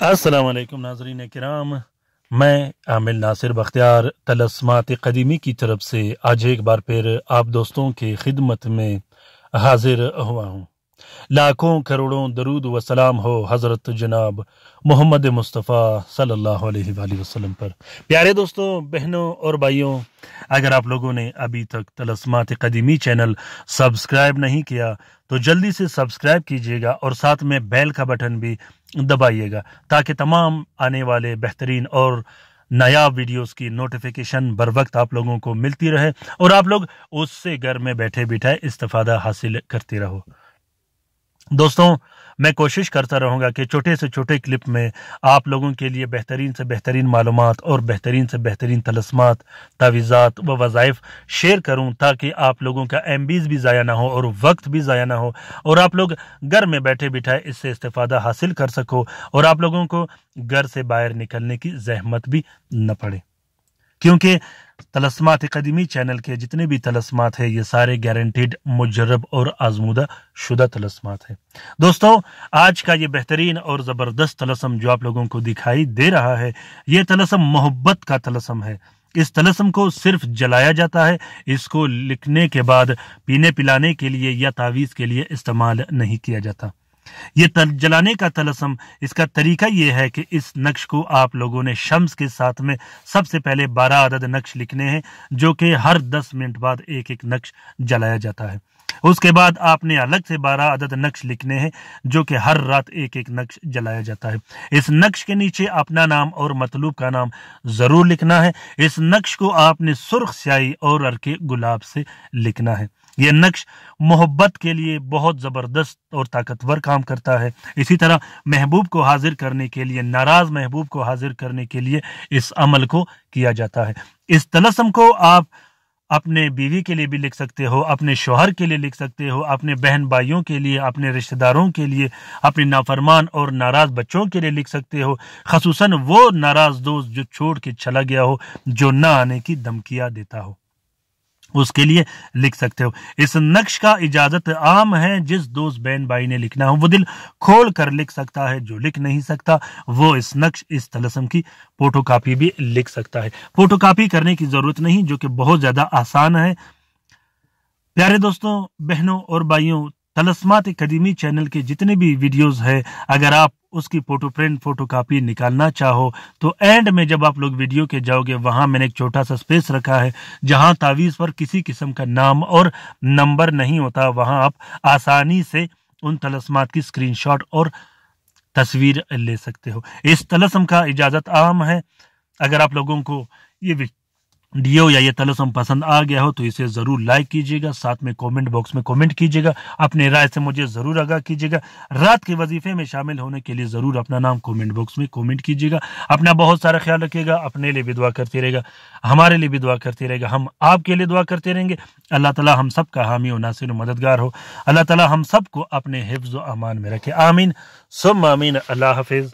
अस्सलाम वालेकुम नाजरीन किराम। मैं आमिल नासिर बख्तियार तलस्मात कदीमी की तरफ़ से आज एक बार फिर आप दोस्तों की खिदमत में हाजिर हुआ हूँ। लाखों करोड़ों दरूद व सलाम हो हज़रत जनाब मोहम्मद मुस्तफ़ा सल्लल्लाहु अलैहि वसल्लम पर। प्यारे दोस्तों, बहनों और भाइयों अगर आप लोगों ने अभी तक तलस्मात कदीमी चैनल सब्सक्राइब नहीं किया तो जल्दी से सब्सक्राइब कीजिएगा और साथ में बेल का बटन भी दबाइएगा, ताकि तमाम आने वाले बेहतरीन और नया वीडियोस की नोटिफिकेशन बर वक्त आप लोगों को मिलती रहे और आप लोग उससे घर में बैठे बिठाए इस्तेफादा हासिल करते रहो। दोस्तों मैं कोशिश करता रहूँगा कि छोटे से छोटे क्लिप में आप लोगों के लिए बेहतरीन से बेहतरीन मालूम और बेहतरीन से बेहतरीन तलस्मात, तावीज़ात व वज़ाइफ शेयर करूँ ताकि आप लोगों का एम भी ज़ाया ना हो और वक्त भी ज़ाया ना हो और आप लोग घर में बैठे बिठाए इससे इस्तेफादा हासिल कर सको और आप लोगों को घर से बाहर निकलने की जहमत भी न पड़े। क्योंकि तलस्मात कदीमी चैनल के जितने भी तलस्मात है, ये सारे गारंटीड मुजरब और आजमुदा शुदा तलस्मात है। दोस्तों, आज का ये बेहतरीन और ज़बरदस्त तलसम जो आप लोगों को दिखाई दे रहा है, ये तलसम मोहब्बत का तलसम है। इस तलसम को सिर्फ़ जलाया जाता है, इसको लिखने के बाद, पीने पिलाने के लिए या तावीज़ के लिए इस्तेमाल नहीं किया जाता। ये जलाने का तलसम, इसका तरीका ये है कि इस नक्श को आप लोगों ने शम्स के साथ में सबसे पहले बारह अदद नक्श लिखने हैं, जो कि हर दस मिनट बाद एक एक नक्श जलाया जाता है। उसके बाद आपने अलग से बारह अदद नक्श लिखने हैं, जो कि हर रात एक एक नक्श जलाया जाता है। इस नक्श के नीचे अपना नाम और मतलूब का नाम ज़रूर लिखना है। इस नक्श को आपने सुर्ख स्याही और अरके गुलाब से लिखना है। यह नक्श मोहब्बत के लिए बहुत ज़बरदस्त और ताकतवर काम करता है। इसी तरह महबूब को हाजिर करने के लिए, नाराज़ महबूब को हाजिर करने के लिए इस अमल को किया जाता है। इस तलसम को आप अपने बीवी के लिए भी लिख सकते हो, अपने शोहर के लिए लिख सकते हो, अपने बहन भाइयों के लिए, अपने रिश्तेदारों के लिए, अपने नाफरमान और नाराज़ बच्चों के लिए लिख सकते हो। खसूसन वो नाराज़ दोस्त जो छोड़ के चला गया हो, जो ना आने की धमकियाँ देता हो। उसके लिए लिख सकते हो। इस नक्श का इजाज़त आम है, जिस दोस्त बहन भाई ने लिखना हो, वो दिल खोल कर लिख सकता है, जो लिख नहीं सकता, वो इस नक्श, इस तलसम की फ़ोटो कापी भी लिख सकता है। फ़ोटो कापी करने की ज़रूरत नहीं, जो कि बहुत ज़्यादा आसान है। प्यारे दोस्तों, बहनों और भाइयों तलस्मात कदीमी चैनल के जितने भी वीडियोस है, अगर आप उसकी फ़ोटो, प्रिंट फ़ोटो कापी निकालना चाहो तो एंड में जब आप लोग वीडियो के जाओगे, वहाँ मैंने एक छोटा सा स्पेस रखा है, जहाँ तावीज़ पर किसी किस्म का नाम और नंबर नहीं होता, वहाँ आप आसानी से उन तलस्मात की स्क्रीनशॉट और तस्वीर ले सकते हो। इस तलस्म का इजाज़त आम है। अगर आप लोगों को ये वीडियो या ये तलसम पसंद आ गया हो तो इसे ज़रूर लाइक कीजिएगा, साथ में कमेंट बॉक्स में कमेंट कीजिएगा, अपने राय से मुझे ज़रूर आगाह कीजिएगा। रात के वजीफे में शामिल होने के लिए ज़रूर अपना नाम कमेंट बॉक्स में कमेंट कीजिएगा। अपना बहुत सारा ख्याल रखिएगा, अपने लिए भी दुआ करते रहेगा, हमारे लिए भी दुआ करते रहेगा, हम आपके लिए दुआ करते रहेंगे। अल्लाह तला हम सब का हामी और नासिर मददगार हो। अल्लाह तला हम सबको अपने हिफ्ज़ अमान में रखे। आमीन। सुम आमीन। अल्लाह हाफिज़।